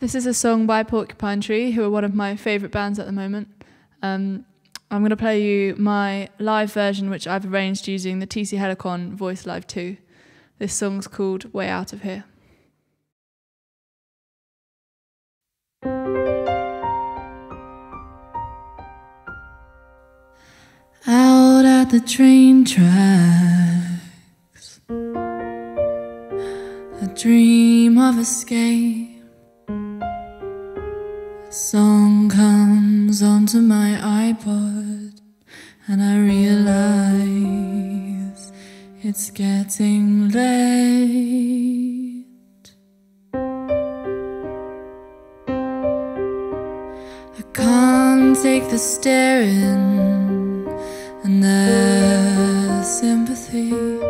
This is a song by Porcupine Tree, who are one of my favourite bands at the moment. Um, I'm going to play you my live version, which I've arranged using the TC Helicon Voice Live 2. This song's called Way Out of Here. Out at the train tracks, a dream of escape comes onto my iPod, and I realize it's getting late. I can't take the staring and the sympathy.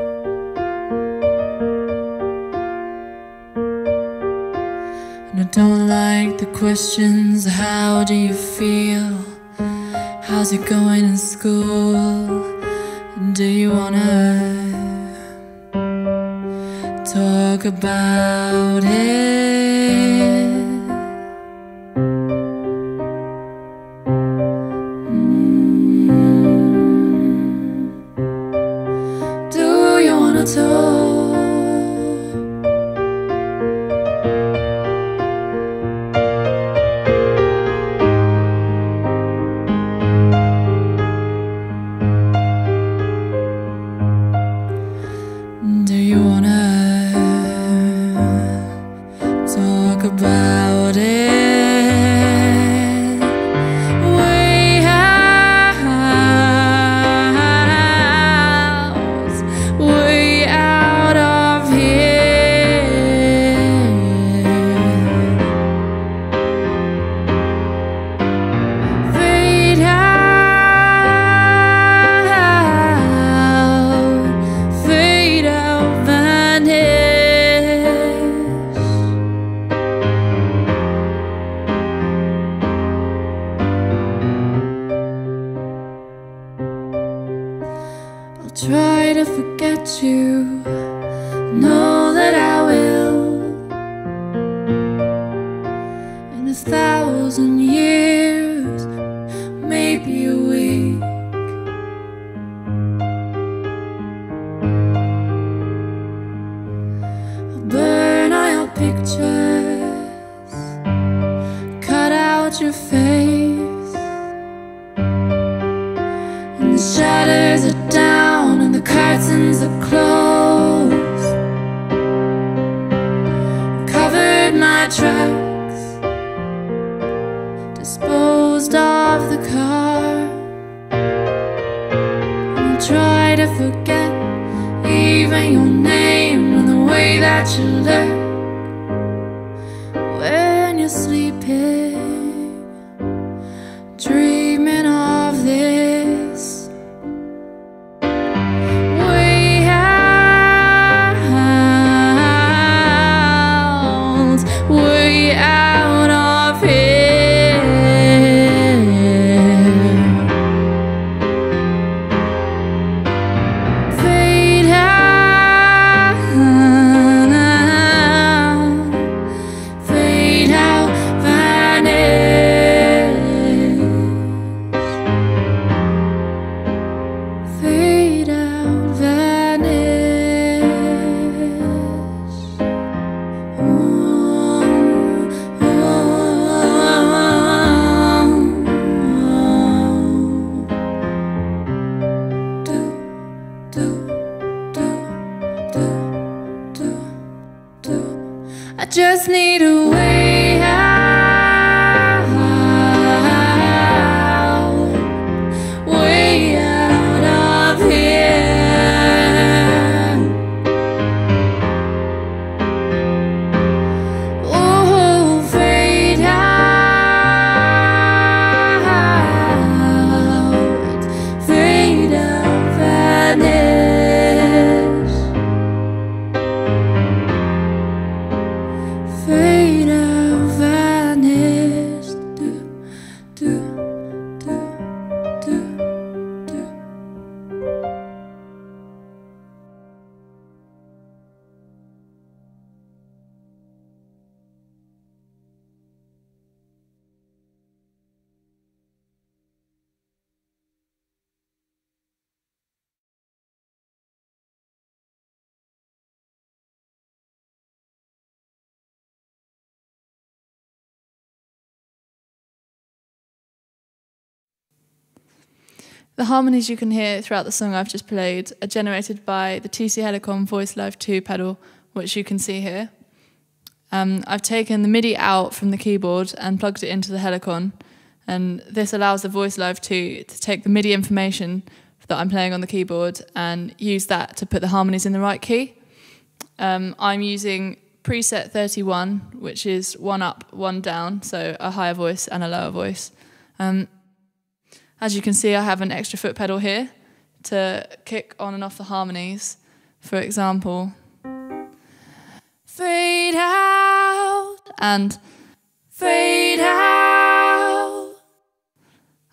Don't like the questions how do you feel? How's it going in school? Do you wanna talk about it? Talk try to forget you, know that I will. In a thousand years, maybe a week. I'll burn all your pictures, cut out your face. Try to forget even your name and the way that you look need a way The harmonies you can hear throughout the song I've just played are generated by the TC Helicon Voice Live 2 pedal, which you can see here. Um, I've taken the MIDI out from the keyboard and plugged it into the Helicon, and this allows the Voice Live 2 to take the MIDI information that I'm playing on the keyboard and use that to put the harmonies in the right key. Um, I'm using preset 31, which is one up, one down, so a higher voice and a lower voice. Um, as you can see, I have an extra foot pedal here to kick on and off the harmonies. For example, fade out and fade out.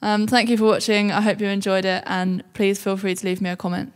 Um, thank you for watching. I hope you enjoyed it, and please feel free to leave me a comment.